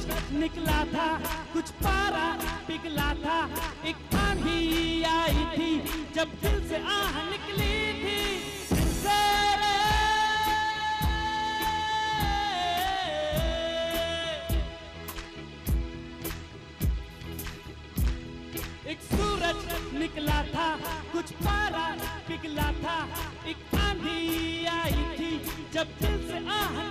सूरज निकला था, कुछ पारा पिघला था। एक आंधी आई थी, जब दिल से आह निकली थी। एक सूरज निकला था, कुछ पारा पिघला था। एक आंधी आई थी, जब दिल से आह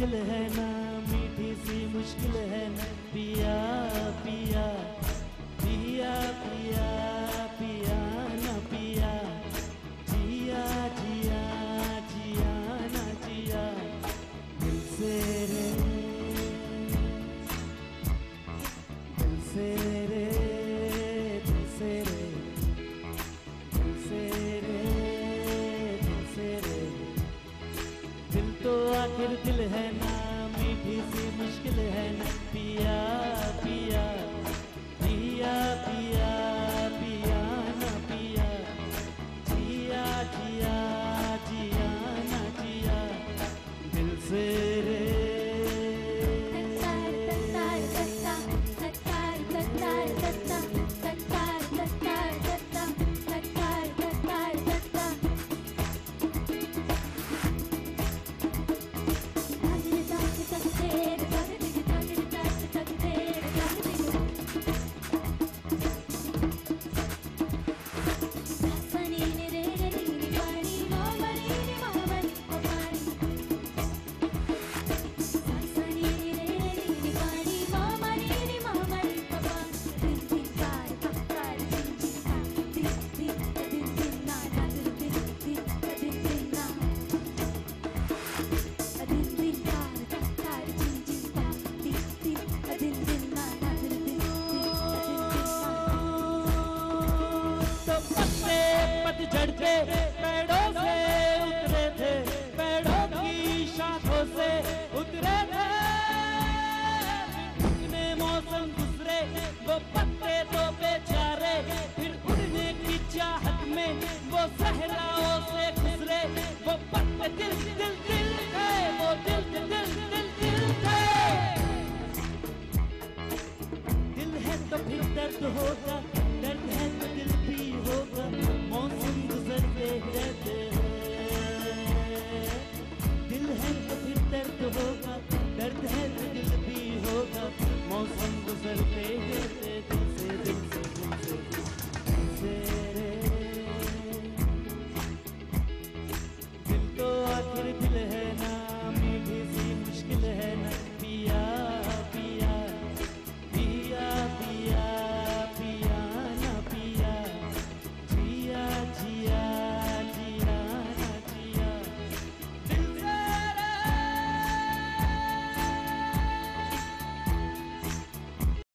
दिल तो आखिर दिल है ना Let's go.